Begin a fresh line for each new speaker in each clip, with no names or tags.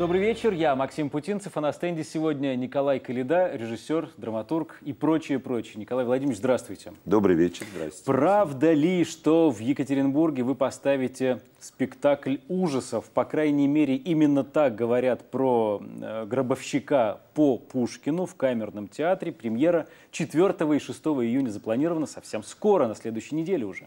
Добрый вечер, я Максим Путинцев, а на стенде сегодня Николай Калида, режиссер, драматург и прочее, прочее. Николай Владимирович, здравствуйте.
Добрый вечер, здравствуйте.
Правда ли, что в Екатеринбурге вы поставите спектакль ужасов? По крайней мере, именно так говорят про э, гробовщика по Пушкину в Камерном театре. Премьера 4 и 6 июня запланирована совсем скоро, на следующей неделе уже.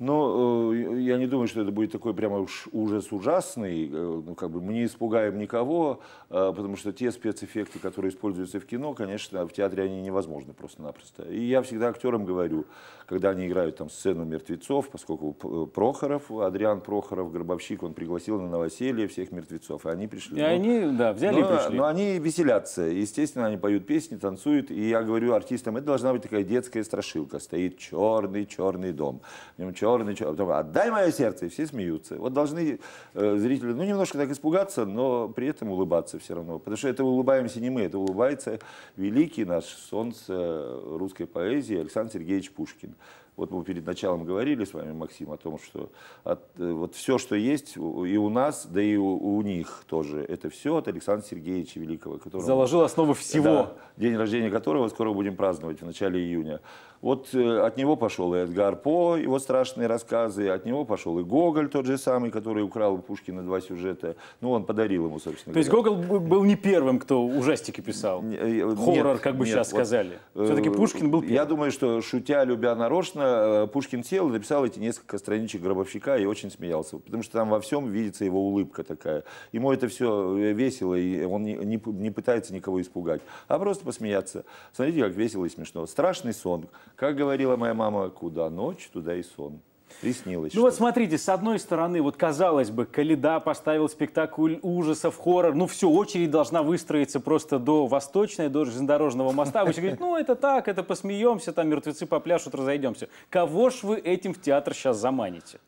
Но э, я не думаю, что это будет такой прямо уж ужас ужасный. Э, ну, как бы мы не испугаем никого, э, потому что те спецэффекты, которые используются в кино, конечно, в театре они невозможны просто-напросто. И я всегда актерам говорю, когда они играют там сцену мертвецов, поскольку Прохоров, Адриан Прохоров, Гробовщик, он пригласил на новоселье всех мертвецов, и они пришли.
И ну, они, да, взяли
но,
и пришли.
Но они веселятся. Естественно, они поют песни, танцуют. И я говорю артистам, это должна быть такая детская страшилка. Стоит черный-черный дом. В нем черный черный. Потом, отдай мое сердце, и все смеются. Вот должны э, зрители, ну, немножко так испугаться, но при этом улыбаться все равно. Потому что это улыбаемся не мы, это улыбается великий наш солнце русской поэзии Александр Сергеевич Пушкин. Вот мы перед началом говорили с вами, Максим, о том, что от, э, вот все, что есть и у нас, да и у, у них тоже, это все от Александра Сергеевича Великого.
Которого, Заложил основу всего.
Да, день рождения которого скоро будем праздновать в начале июня. Вот э, от него пошел и Эдгар По, его страшные рассказы, от него пошел и Гоголь тот же самый, который украл у Пушкина два сюжета. Ну, он подарил ему, собственно
То говоря. есть Гоголь был не первым, кто ужастики писал? Э, Хоррор, нет, как бы нет, сейчас вот, сказали. Все-таки Пушкин был первым.
Я думаю, что шутя, любя нарочно, Э, Пушкин сел и написал эти несколько страничек гробовщика и очень смеялся, потому что там во всем видится его улыбка такая. Ему это все весело, и он не, не, не пытается никого испугать, а просто посмеяться. Смотрите, как весело и смешно. Страшный сон. Как говорила моя мама, куда ночь, туда и сон. Приснилось.
Ну вот смотрите, с одной стороны, вот казалось бы, Калида поставил спектакль ужасов, хоррор, ну все, очередь должна выстроиться просто до Восточной, до железнодорожного моста. Вы говорите, ну это так, это посмеемся, там мертвецы попляшут, разойдемся. Кого ж вы этим в театр сейчас заманите?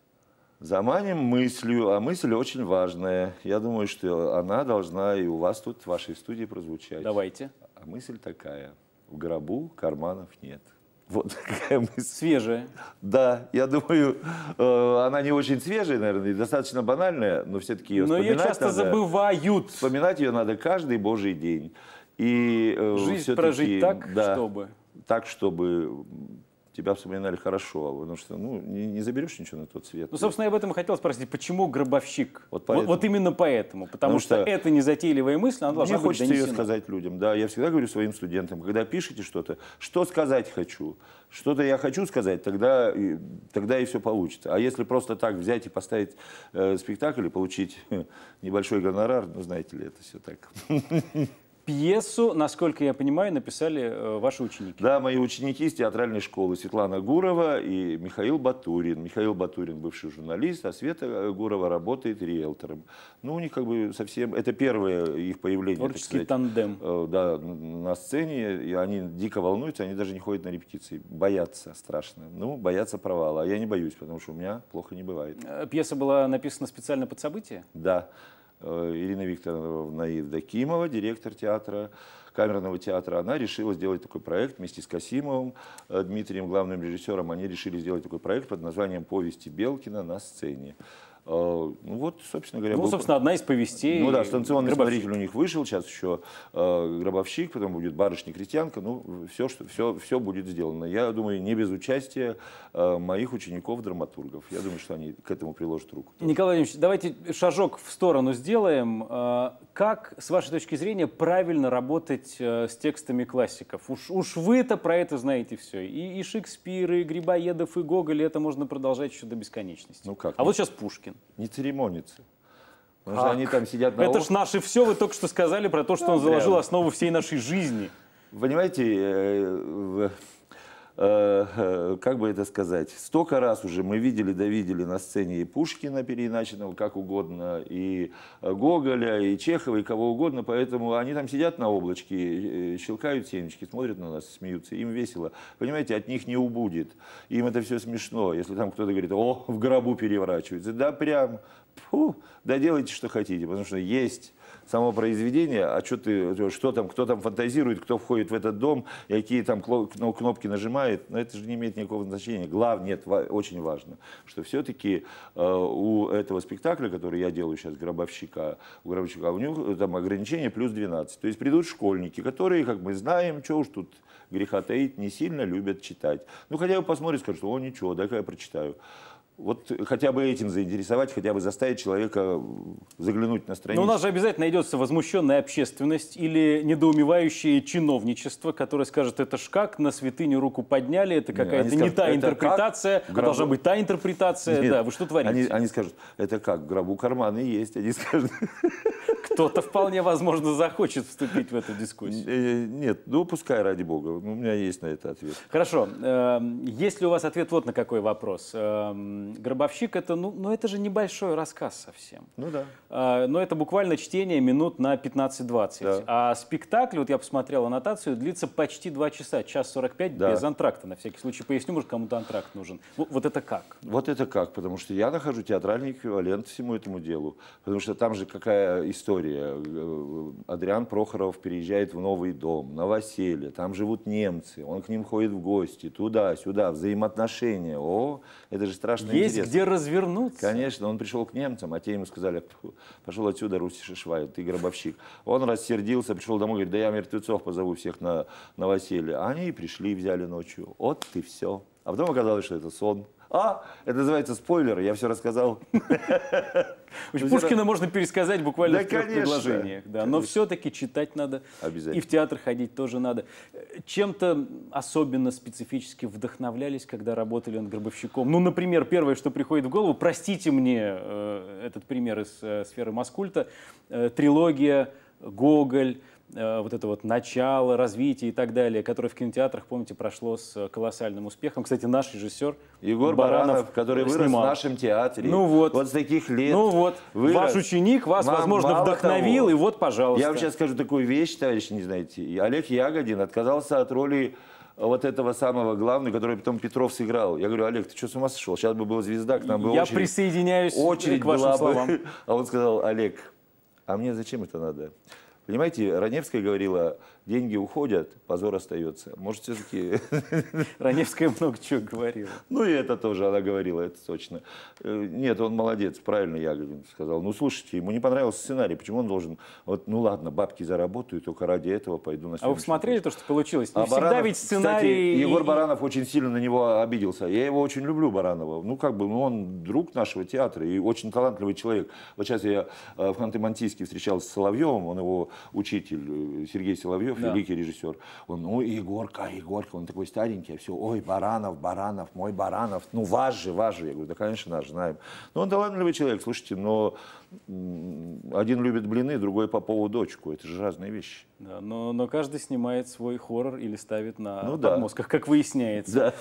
Заманим мыслью, а мысль очень важная. Я думаю, что она должна и у вас тут, в вашей студии прозвучать.
Давайте.
А мысль такая. В гробу карманов нет. Вот какая мысль.
Свежая.
Да, я думаю, э, она не очень свежая, наверное, достаточно банальная, но все-таки ее но
ее часто
надо,
забывают.
Вспоминать ее надо каждый божий день. И,
э, Жизнь прожить так, да, чтобы...
Так, чтобы тебя вспоминали хорошо, потому что ну, не, не заберешь ничего на тот свет.
Ну, собственно, я об этом и хотел спросить. Почему гробовщик? Вот, вот, вот именно поэтому. Потому, потому что, что это незатейливая мысль, она должна
мне
быть
хочется ее сказать людям. Да, я всегда говорю своим студентам, когда пишете что-то, что сказать хочу, что-то я хочу сказать, тогда, тогда и все получится. А если просто так взять и поставить э, спектакль и получить небольшой гонорар, ну, знаете ли, это все так.
Пьесу, насколько я понимаю, написали э, ваши ученики.
Да, мои ученики из театральной школы. Светлана Гурова и Михаил Батурин. Михаил Батурин бывший журналист, а Света Гурова работает риэлтором. Ну, у них как бы совсем... Это первое их появление.
Творческий тандем.
Э, да, на сцене. И они дико волнуются, они даже не ходят на репетиции. Боятся страшно. Ну, боятся провала. А я не боюсь, потому что у меня плохо не бывает.
Э, пьеса была написана специально под событие?
Да. Э, Ирина Викторовна Евдокимова, директор театра, камерного театра, она решила сделать такой проект вместе с Касимовым, э, Дмитрием, главным режиссером. Они решили сделать такой проект под названием «Повести Белкина на сцене».
А, ну вот, собственно говоря... Ну, был... собственно, одна из повестей.
Ну да, станционный смотритель у них вышел, сейчас еще э, гробовщик, потом будет барышня-крестьянка, ну все, что, все, все будет сделано. Я думаю, не без участия э, моих учеников-драматургов. Я думаю, что они к этому приложат руку.
Тоже. Николай Владимирович, давайте шажок в сторону сделаем. Э, как, с вашей точки зрения, правильно работать э, с текстами классиков? Уж, уж вы-то про это знаете все. И, и Шекспир, и Грибоедов, и Гоголь, это можно продолжать еще до бесконечности. Ну как? А вот сейчас Пушкин.
Пушкин. Не церемонится. Потому что они там сидят на
Это ж наше все, вы только что сказали про то, что да, он заложил основу всей нашей жизни.
Понимаете, э, как бы это сказать, столько раз уже мы видели, довидели на сцене и Пушкина переиначенного, как угодно, и Гоголя, и Чехова, и кого угодно, поэтому они там сидят на облачке, э, щелкают семечки, смотрят на нас, смеются, им весело. Понимаете, от них не убудет. Им это все смешно. Если там кто-то говорит, о, в гробу переворачивается, да прям, фу, да делайте, что хотите, потому что есть само произведение, а что ты, что там, кто там фантазирует, кто входит в этот дом, какие там кнопки нажимает, но это же не имеет никакого значения. Главное, нет, очень важно, что все-таки э, у этого спектакля, который я делаю сейчас, Гробовщика, у Гробовщика, у него там ограничение плюс 12. То есть придут школьники, которые, как мы знаем, что уж тут греха таить, не сильно любят читать. Ну, хотя бы посмотрят, скажут, о, ничего, дай-ка я прочитаю вот хотя бы этим заинтересовать, хотя бы заставить человека заглянуть на страницу.
Но у нас же обязательно найдется возмущенная общественность или недоумевающее чиновничество, которое скажет, это ж как, на святыню руку подняли, это какая-то не та интерпретация, как? а должна быть та интерпретация. Нет, да, вы что творите?
Они, они скажут, это как, в гробу карманы есть, они скажут.
Кто-то вполне возможно захочет вступить в эту дискуссию. Э,
нет, ну пускай, ради бога, у меня есть на это ответ.
Хорошо, эм, есть ли у вас ответ вот на какой вопрос? Эм, Гробовщик это, ну, ну, это же небольшой рассказ совсем.
Ну да.
А, но это буквально чтение минут на 15-20. Да. А спектакль, вот я посмотрел аннотацию, длится почти 2 часа, час 45 да. без антракта. На всякий случай поясню, может, кому-то антракт нужен. Вот это как?
Вот это как, потому что я нахожу театральный эквивалент всему этому делу. Потому что там же какая история. Адриан Прохоров переезжает в новый дом, новоселье, там живут немцы, он к ним ходит в гости, туда-сюда, взаимоотношения. О, это же страшно
есть
интересно.
где развернуться.
Конечно, он пришел к немцам, а те ему сказали, пошел отсюда, Руси Шишвай, ты гробовщик. Он рассердился, пришел домой, говорит, да я мертвецов позову всех на новоселье. А они и пришли, взяли ночью. Вот и все. А потом оказалось, что это сон. А, это называется спойлер, я все рассказал.
Пушкина можно пересказать буквально в трех предложениях. Да, но все-таки читать надо.
Обязательно.
И в театр ходить тоже надо. Чем-то особенно специфически вдохновлялись, когда работали над Гробовщиком? Ну, например, первое, что приходит в голову, простите мне э, этот пример из э, сферы Маскульта, э, трилогия Гоголь, вот это вот начало, развитие и так далее, которое в кинотеатрах, помните, прошло с колоссальным успехом. Кстати, наш режиссер
Егор Баранов, Баранов который вырос снимал. в нашем театре.
Ну вот.
Вот с таких лет.
Ну вот. Вырос. Ваш ученик вас, Мам, возможно, вдохновил, того, и вот, пожалуйста.
Я вам сейчас скажу такую вещь, товарищи, не знаете. Олег Ягодин отказался от роли вот этого самого главного, который потом Петров сыграл. Я говорю, Олег, ты что, с ума сошел? Сейчас бы была звезда, к нам бы
Я
очередь.
присоединяюсь
очередь
к вашим
была
словам.
Бы. А он сказал, Олег, а мне зачем это надо? Понимаете, Раневская говорила, деньги уходят, позор остается. Может, все-таки...
Раневская много чего говорила.
Ну, и это тоже она говорила, это точно. Э, нет, он молодец, правильно я сказал. Ну, слушайте, ему не понравился сценарий, почему он должен... Вот, ну, ладно, бабки заработаю, только ради этого пойду на
А вы смотрели то, что получилось?
Не а всегда Баранов, ведь сценарий... Кстати, Егор Баранов очень сильно на него обиделся. Я его очень люблю, Баранова. Ну, как бы, ну, он друг нашего театра и очень талантливый человек. Вот сейчас я э, в Ханты-Мансийске встречался с Соловьевым, он его учитель э, Сергей Соловьев, да. великий режиссер. Он, ну, Егорка, Егорка, он такой старенький, а все, ой, Баранов, Баранов, мой Баранов, ну, ваш же, ваш же. Я говорю, да, конечно, наш, знаем. Ну, он талантливый человек, слушайте, но один любит блины, другой Попову дочку. Это же разные вещи.
Да, но, но каждый снимает свой хоррор или ставит на ну, подмозгах, да. как выясняется. Да.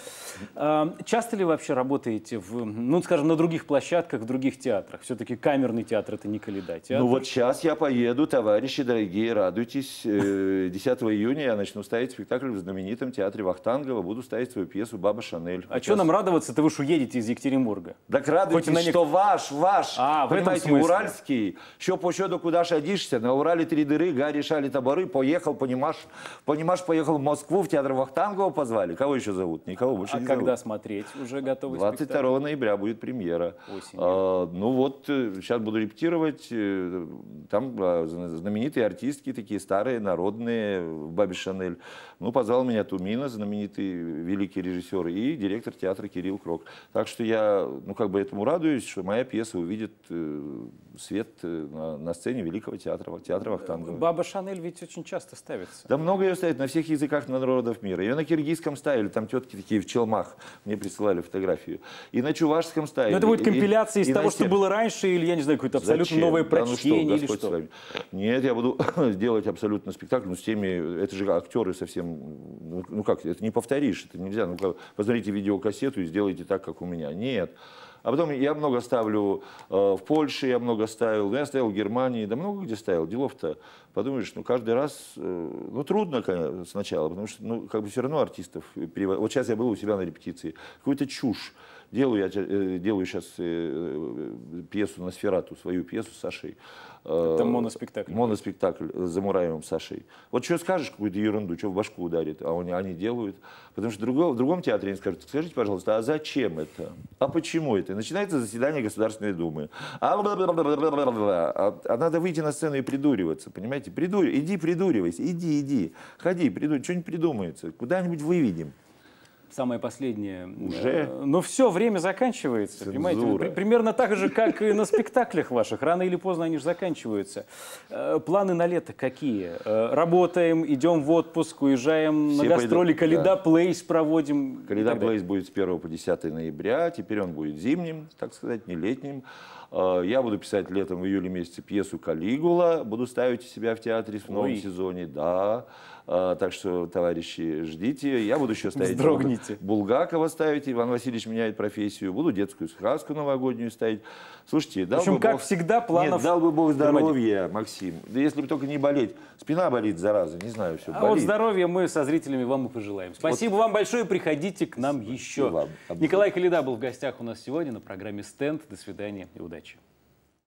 А, часто ли вообще работаете в, ну, скажем, на других площадках, в других театрах? Все-таки камерный театр это не Каледа. Театр...
Ну вот сейчас я поеду, товарищи дорогие, радуйтесь. 10 э, июня я начну ставить спектакль в знаменитом театре Вахтангова. Буду ставить свою пьесу «Баба Шанель».
А что нам радоваться? Ты вы уж уедете из Екатеринбурга.
Так радуйтесь, Хоть что ваш, ваш. А, смысле. Уральский. Що по щодо куда садишься? На Урале три дыры, Гарри шали таборы, поехал, понимаешь, понимаешь, поехал в Москву, в театр Вахтангова позвали. Кого еще зовут? Никого больше
а
не
когда
зовут.
смотреть уже готовы
22 спектакль? ноября будет премьера. А, ну вот, сейчас э, буду репетировать. Э, там а, знаменитые артистки, такие старые, народные, Баби Шанель. Ну, позвал меня Тумина, знаменитый великий режиссер, и директор театра Кирилл Крок. Так что я, ну, как бы этому радуюсь, что моя пьеса увидит э, свет на, на сцене Великого театра, театра Вахтангова.
Баба Шанель ведь очень часто ставится.
Да много ее ставят на всех языках народов мира. Ее на киргизском ставили, там тетки такие в челмах, мне присылали фотографию. И на чувашском ставили.
Но это будет компиляция и, из и того, что было раньше, или, я не знаю, какое-то абсолютно Зачем? новое прочтение, да, ну что, или что?
Нет, я буду делать абсолютно спектакль, но с теми, это же актеры совсем, ну, ну как, это не повторишь, это нельзя. Ну, посмотрите видеокассету и сделайте так, как у меня. Нет. А потом я много ставлю э, в Польше, я много ставил, ну, я ставил в Германии, да много где ставил. Делов-то, подумаешь, ну каждый раз, э, ну трудно конечно, сначала, потому что, ну как бы все равно артистов перевод... Вот сейчас я был у себя на репетиции, какую-то чушь Делаю, я э, делаю сейчас э, пьесу на Сферату, свою пьесу с Сашей.
Это моноспектакль.
Моноспектакль с Замураевым Сашей. Вот что скажешь, какую-то ерунду, что в башку ударит, а они, они делают. Потому что в другом, в другом театре они скажут, скажите, пожалуйста, а зачем это? А почему это? Начинается заседание Государственной Думы. А, а, а надо выйти на сцену и придуриваться, понимаете? Придур... Иди придуривайся, иди, иди, ходи, придуривай, что-нибудь придумается, куда-нибудь выведем.
Самое последнее.
Уже?
Но все, время заканчивается,
Цензура.
понимаете? При- Примерно так же, как и на спектаклях ваших. Рано или поздно они же заканчиваются. Э, Планы на лето какие? Э, Работаем, идем в отпуск, уезжаем
Все
на гастроли, Каледа
да.
Плейс проводим.
Каледа. Блейз будет с 1 по 10 ноября, теперь он будет зимним, так сказать, не летним. Э, Я буду писать летом в июле месяце пьесу «Калигула», буду ставить себя в театре в новом
Ой.
сезоне, да. Э, Так что, товарищи, ждите. Я буду еще ставить
Вздрогните.
Булгакова ставить, Иван Васильевич меняет профессию. Буду детскую сказку новогоднюю ставить. Слушайте, дал
В общем,
бы
как
Бог-
всегда, планов
Нет, дал бы Бог здоровья, Максим. Да если бы только не болеть. Спина болит, зараза, не знаю, все
А вот
болит.
здоровья мы со зрителями вам и пожелаем. Спасибо вам большое, приходите к нам еще.
вам.
Николай Каледа был в гостях у нас сегодня на программе «Стенд». До свидания и удачи.